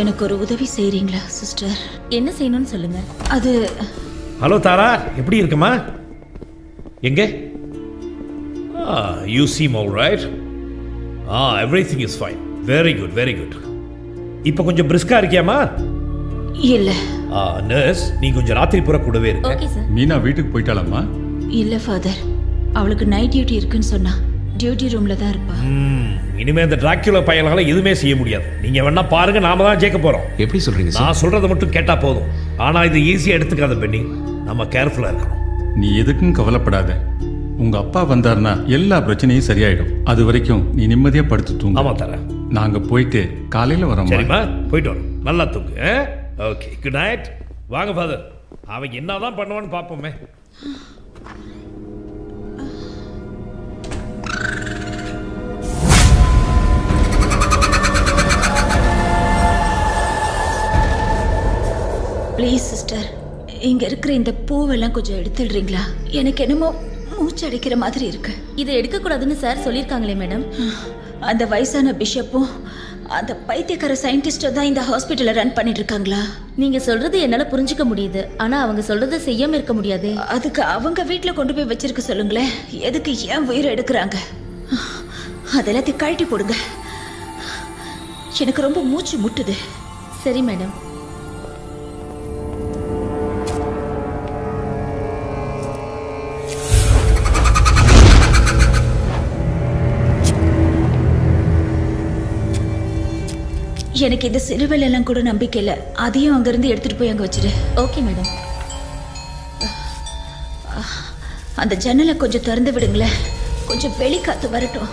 எனக்கு ஒரு உதவி செய்றீங்களா சிஸ்டர் என்ன செய்யணும்னு சொல்லுங்க. அது ஹலோ தாரா. எப்படி இருக்குமா எங்கே? You seem all right ah everything is fine very good very good இப்போ கொஞ்சம் பிரிஸ்கா இருக்கியாமா இல்ல. நர்ஸ் நீ கொஞ்சம் ராத்திரி புற கூடவே இருங்க ஓகே சார் மீனா வீட்டுக்கு போயிட்டாளாம்மா? இல்ல ஃபாதர் அவளுக்கு நைட் டியூட்டி இருக்குன்னு சொன்னா. டியூட்டி ரூம்ல தான் இருப்பா. ம், இனிமே இந்த டிராக்யூலா பயல்களால எதுவுமே செய்ய முடியாது. நீங்க வேணா பாருங்க நாம தான் ஜெயிக்க போறோம். எப்படி சொல்றீங்க சார் நான் சொல்றதை மட்டும் கேட்டா போதும். ஆனா இது ஈஸியா எடுத்துக்காத பெண்ணி. நம்ம கேர்ஃபுல்லா இருக்கணும். நீ எதுக்கும் கவலைப்படாத. உங்க அப்பா வந்தாருன்னா எல்லா பிரச்சனையும் சரியாயிடும். அது வரைக்கும் நீ நிம்மதியா படுத்து தூங்கு. ஆமா தரேன் நாங்க போயிட்டு காலையில வரோம் சரிம்மா போயிட்டு வரோம். நல்லா தூங்கு ஓகே குட் நைட் வாங்க ஃபாதர் அவன் என்னதான் பண்ணுவான்னு பார்ப்போமே. ப்ளீஸ் சிஸ்டர் இங்க இருக்கிற இந்த பூவெல்லாம் கொஞ்சம் எடுத்துடுறீங்களா? எனக்கு என்னமோ மூச்சு அடைக்கிற மாதிரி இருக்கு. இதை எடுக்கக்கூடாதுன்னு சார் சொல்லியிருக்காங்களே மேடம் அந்த வயசான பிஷப்பும் அந்த பைத்தியக்கார சயின்டிஸ்டும் தான் இந்த ஹாஸ்பிட்டலை ரன் பண்ணிட்டு இருக்காங்களா? நீங்க சொல்றது என்னால புரிஞ்சுக்க முடியுது. ஆனா அவங்க சொல்றதை செய்யாம இருக்க முடியாதே. அதுக்கு அவங்க வீட்ல கொண்டு போய் வச்சிருக்க சொல்லுங்களேன். எதுக்கு ஏன் உயிரை எடுக்கிறாங்க? அதெல்லாத்தையும் கழட்டி போடுங்க. எனக்கு ரொம்ப மூச்சு முட்டுது. சரி மேடம். எனக்கு இந்த சிலுவையில எல்லாம் கூட நம்பிக்கை இல்லை. அதையும் அங்கிருந்து எடுத்துட்டு போய் அங்க வச்சிரு. ஓகே மேடம் அந்த ஜன்னலை கொஞ்சம் திறந்து விடுங்களேன். கொஞ்சம் வெளிக்காத்து வரட்டும்.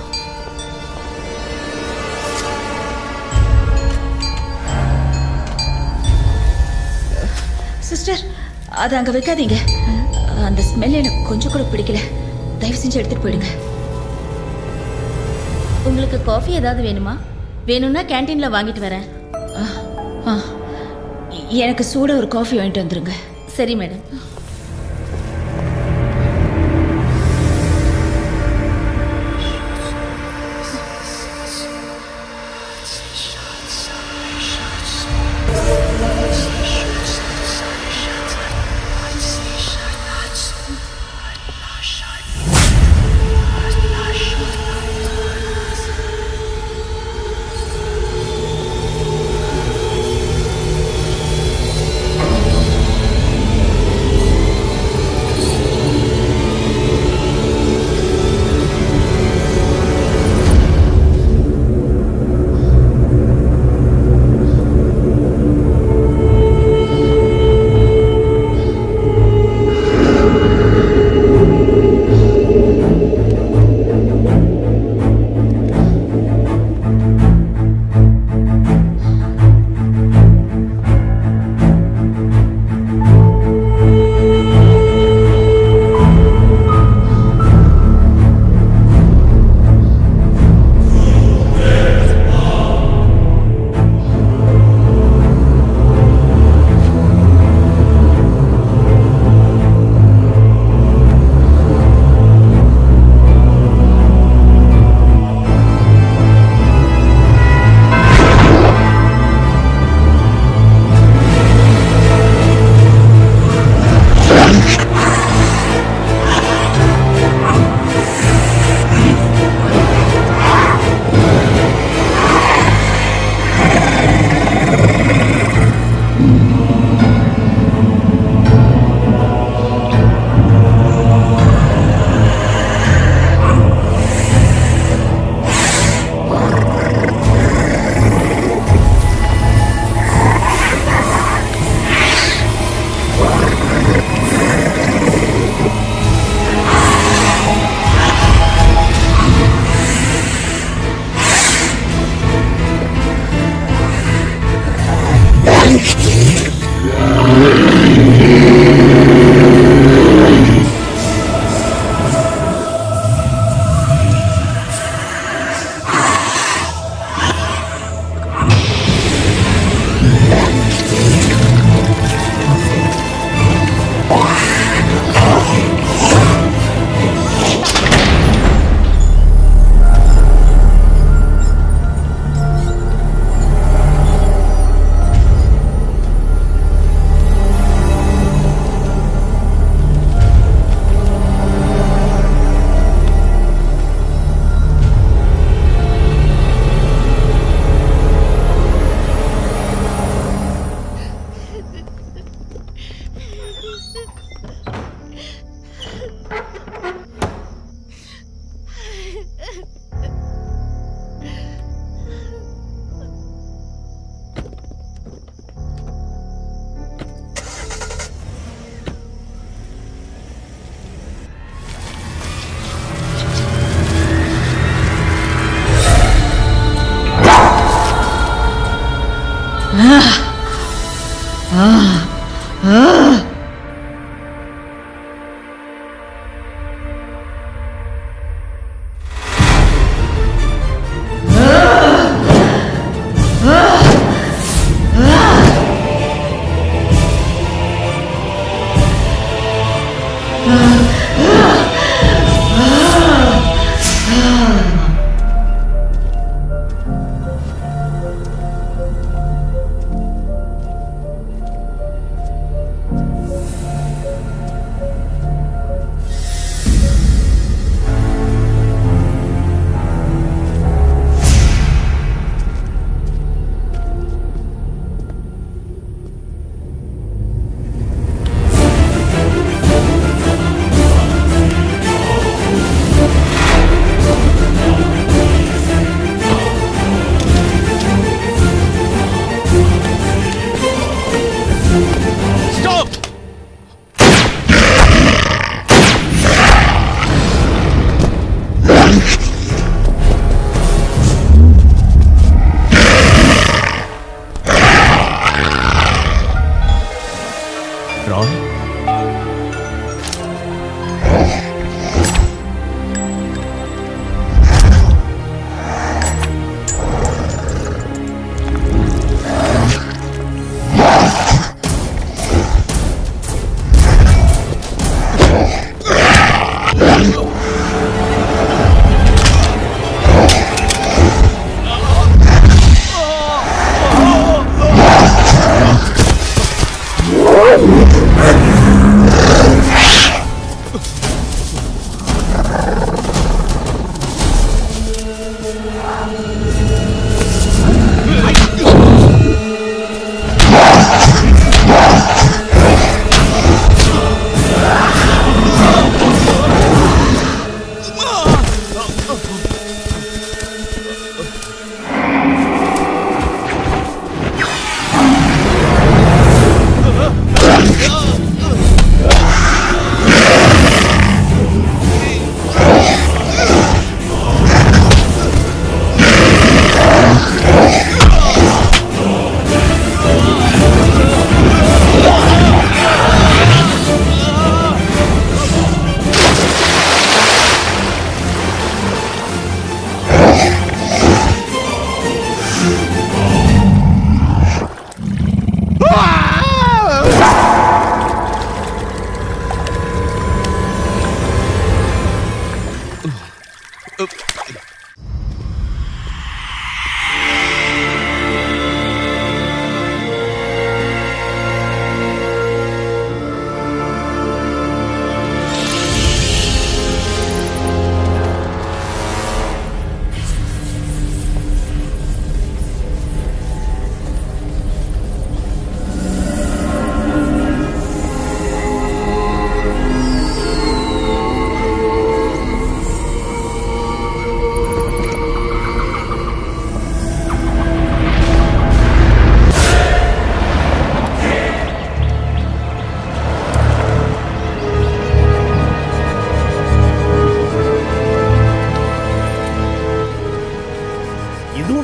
சிஸ்டர் அதை அங்க வைக்காதீங்க. அந்த ஸ்மெல் எனக்கு கொஞ்சம் கூட பிடிக்கல. தயவு செஞ்சு எடுத்துட்டு போயிடுங்க. உங்களுக்கு காஃபி ஏதாவது வேணுமா? வேணும்னா கேன்டீன்ல வாங்கிட்டு வரேன். ஆ, ஆ. எனக்கு சூட ஒரு காஃபி வாங்கிட்டு வந்துருங்க. சரி மேடம்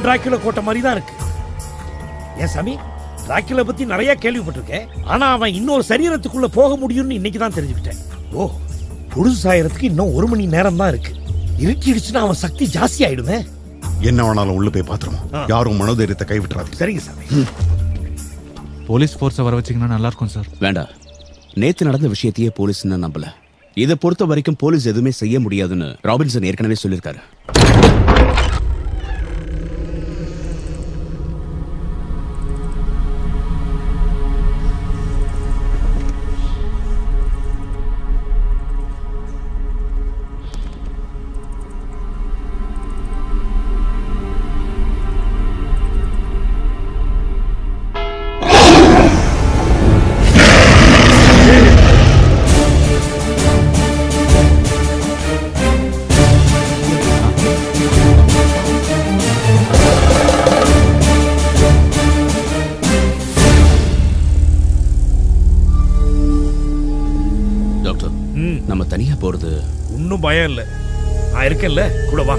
டிராக்குலா கோட்டை மாதிரி தான் இருக்கு. ஏன் சாமி? டிராக்குலா பத்தி நிறைய கேள்விப்பட்டிருக்கேன். ஆனா அவன் இன்னொரு சரீரத்துக்குள்ள போக முடியும்னு இன்னைக்கு தான் தெரிஞ்சுக்கிட்டேன். ஓ பொழுது சாயறதுக்கு இன்னும் ஒரு மணி நேரம் தான் இருக்கு. இருட்டிடுச்சுன்னா அவன் சக்தி ஜாஸ்தி ஆயிடுமே. என்ன வேணாலும் உள்ள போய் பாத்துருவோம். யாரும் மனோதைரியத்தை கைவிட்டுறாதீங்க. சரிங்க சாமி. போலீஸ் ஃபோர்ஸை வர வச்சிங்கன்னா நல்லா இருக்கும் சார். வேண்டாம் நேத்து நடந்த விஷயத்தையே போலீஸ் நம்பல. இதை பொறுத்த வரைக்கும் போலீஸ் எதுவுமே செய்ய முடியாதுன்னு ராபின்சன் ஏற்கனவே சொல்லியிருக்காரு. டாக்டர். நம்ம தனியா போறது ஒன்றும் பயம் இல்லை. நான் இருக்கேன்ல. கூட வா.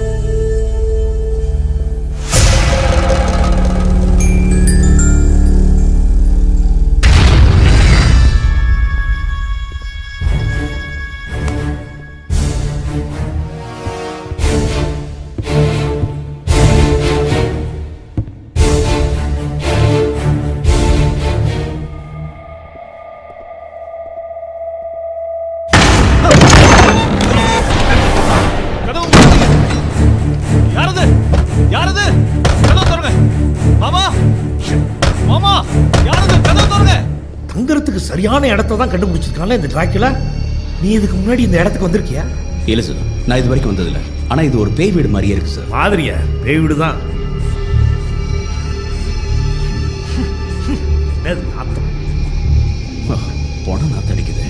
சரியான இடத்த தான் கண்டுபிடிச்சிருக்கான்ல இந்த டிராக்குலா நீ இதுக்கு முன்னாடி இந்த இடத்துக்கு வந்திருக்கியா? இல்ல சார் நான் இது வரைக்கும் வந்ததில்ல. ஆனா இது ஒரு பேய் வீடு மாதிரியே இருக்கு சார் மாதிரியா? பேய் வீடு தான். நாத்தம்? பணம் நாத்து அடிக்குது.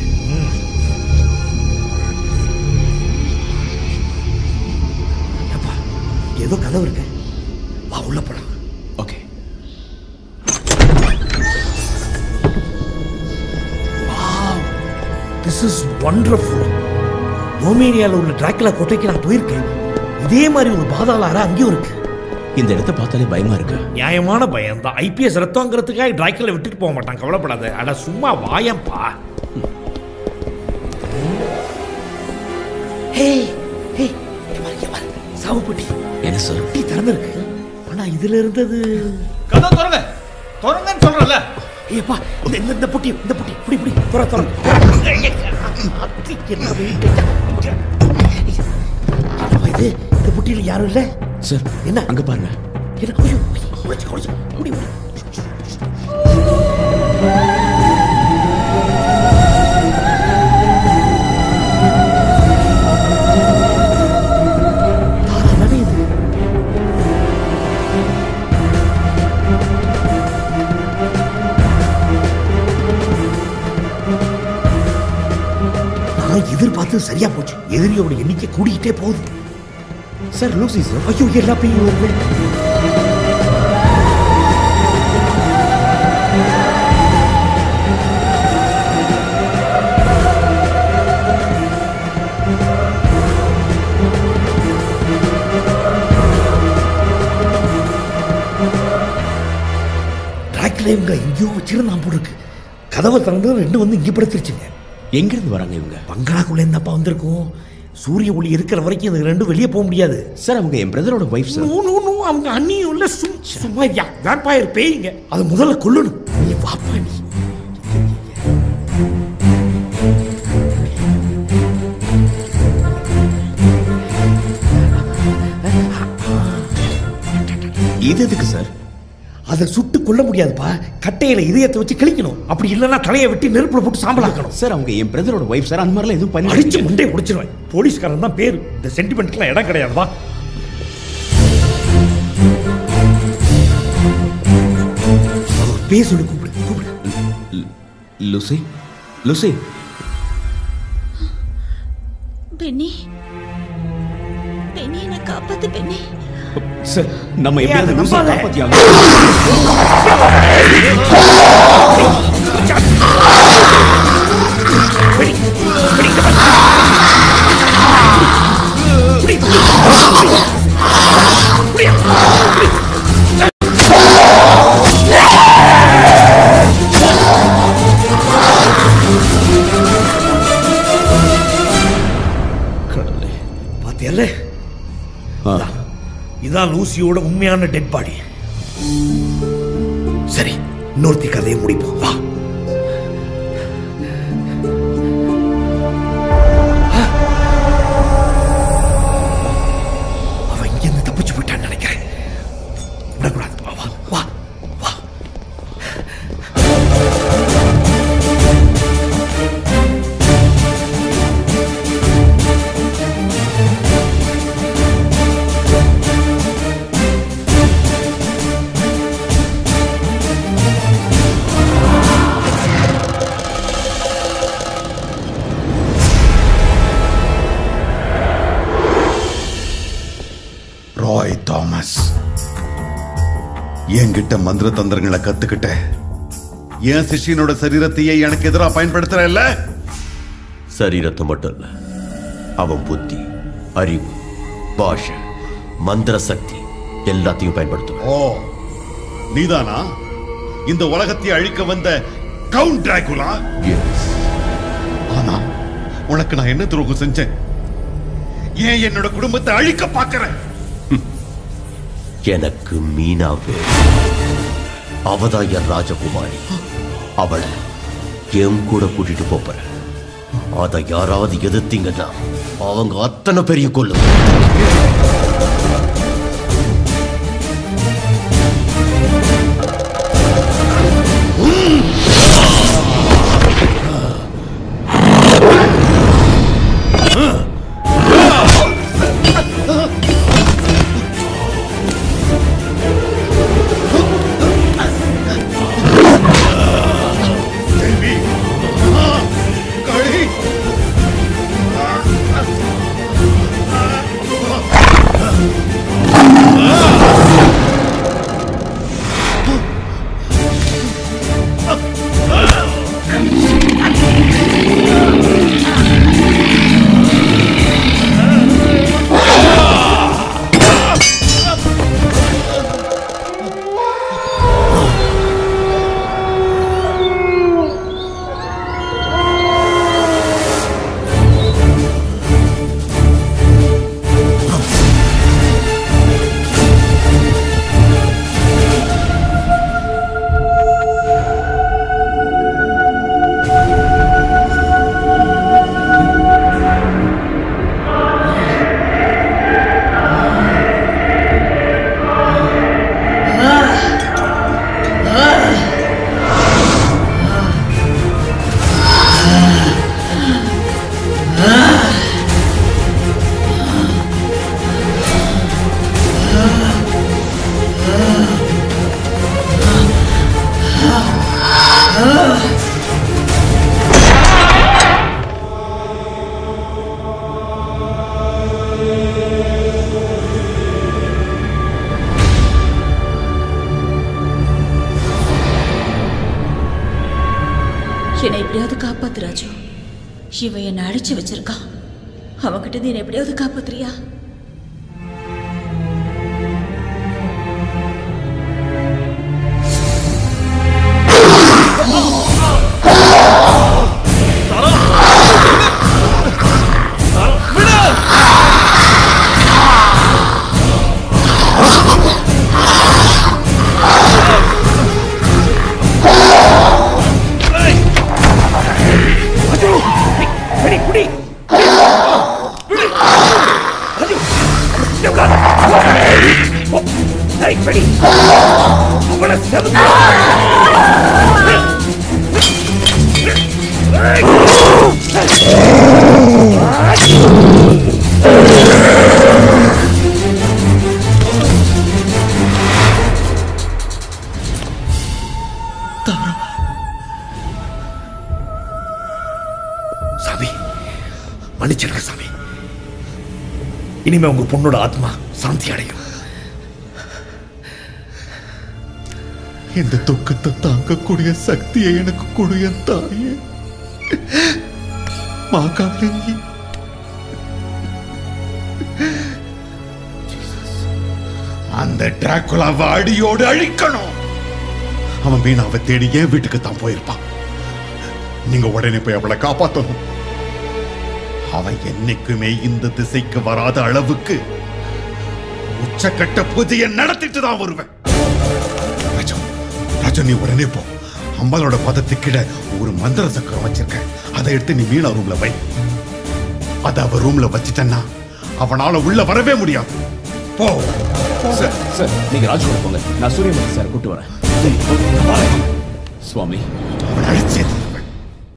ஏப்பா, இங்க ஏதோ கதவு இருக்கு. வா உள்ள போலாம். திஸ் இஸ் ஒண்டர்ஃபுல் ரோமேனியாவில் உள்ள டிராக்குலா கோட்டைக்கு நான் போயிருக்கேன். இதே மாதிரி ஒரு பாதாள அறை அங்கேயும் இருக்கு. இந்த இடத்த பார்த்தாலே பயமா இருக்கு. நியாயமான பயம் தான் ஐபிஎஸ் ரத்தங்கிறதுக்காக டிராக்கில் விட்டுட்டு போக மாட்டான். கவலைப்படாத. அட சும்மா வாயம்பா. ஹே ஹே. சாவுப்பட்டி என்ன சார்? பெட்டி திறந்திருக்கு. ஆனா இதுல இருந்தது கதை திறங்க. திறங்கன்னு சொல்றல ஏப்பா இந்த இந்த- புட்டி இந்த புட்டி. இப்படி இப்படி துற துற என்ன இது இந்த புட்டியில யாரும் இல்ல? சார் என்ன? அங்க பாருங்க. என்ன? ஐயோ, ஐயோ, உடைச்சு, எதிர்பார்த்தது சரியா போச்சு. எதிரியோட எண்ணிக்கை கூடிக்கிட்டே போகுது. சார் லூசி சார் ஐயோ எல்லா பையும் வருது டிராக்ல இவங்க எங்கேயோ வச்சிருந்தான் போல இருக்கு. கதவை திறந்து ரெண்டு வந்து இங்கே படுத்துருச்சுங்க. எங்க இருந்து வராங்க இவங்க? பங்களாக்குள்ள என்னப்பா வந்திருக்கும்? சூரிய ஒளி இருக்கிற வரைக்கும் இது ரெண்டும் வெளியே போக முடியாது. சார் அவங்க என் பிரதரோட wife sir no, no, no, அவங்க அண்ணியும் இல்ல சும் சும்மா யா வேட்பாயர் பேய்ங்க. அதை முதல்ல கொல்லணும். நீ வாப்பா நீ. இது எதுக்கு சார் அதை சுட்டு கொல்ல முடியாதுப்பா. கட்டையில இதயத்தை வச்சு கிழிக்கணும். அப்படி இல்லைன்னா தலையை வெட்டி நெருப்புல போட்டு சாம்பலாக்கணும். சார் அவங்க என் பிரதரோட ஒய்ஃப் சார் அந்த மாதிரிலாம் எதுவும் பண்ணி அடிச்சு முண்டை முடிச்சிருவேன் போலீஸ்காரன் தான் பேரு. இந்த சென்டிமெண்ட்க்குலாம் இடம் கிடையாதுப்பா அவர் பேர் சொல்லி கூப்பிடு கூப்பிடு. Lucy Lucy. பென்னி பென்னி என்னை காப்பாத்து பென்னி சார் நம்ம எப்படியாவது நம்பாத? காப்பாத்தியாங்க இதான் லூசியோட உண்மையான டெட் பாடி. சரி இன்னொருத்தி கதையை முடிப்போம். என்கிட்ட மந்திர தந்திரங்களை கத்துக்கிட்ட. என் சிஷ்யனோட சரீரத்தையே எனக்கு எதிராக பயன்படுத்துற இல்ல? சரீரத்தை மட்டும் இல்ல. அவன் புத்தி அறிவு பாஷை மந்திர சக்தி எல்லாத்தையும் பயன்படுத்துவான். ஓ நீதானா? இந்த உலகத்தை அழிக்க வந்த கவுண்ட் டிராகுலா. ஆனா உனக்கு நான் என்ன துரோகம் செஞ்சேன்? ஏன் என்னோட குடும்பத்தை அழிக்க பார்க்கறேன்? எனக்கு மீனாவே. அவதான் என் ராஜகுமாரி அவளை என் கூட கூட்டிட்டு போறேன் அதை யாராவது எதிர்த்தீங்கன்னா அவங்க அத்தனை பெரிய கொள்ளு மன்னிச்சிருக்க சாமி. இனிமே உங்க பொண்ணோட ஆத்மா சாந்தி அடையும். இந்த துக்கத்தை தாங்கக்கூடிய சக்தியை எனக்கு கொடு என் தாயே. மாகாளி அந்த டிராகுலாவை அடியோடு அழிக்கணும். அவன் மீனாவை தேடி என் வீட்டுக்கு தான் போயிருப்பான். நீங்க உடனே போய் அவளை காப்பாத்தணும். அவன் என்னைக்குமே இந்த திசைக்கு வராத அளவுக்கு உச்சக்கட்ட பூஜையை நடத்திட்டு தான் வருவேன். ராஜன் நீ உடனே போ. அம்பாலோட பதத்துக்கிட ஒரு மந்திர சக்கரம் வச்சிருக்கேன். அதை எடுத்து நீ மீனா ரூம்ல வை. அத அவ ரூம்ல வச்சிட்டன்னா அவனால உள்ள வரவே முடியாது. போ. சார் சார் நீங்க ராஜ் போங்க. நான் சூரியமூர்த்தி சார் கூட்டு வரேன். சுவாமி. அவன் அழிச்சது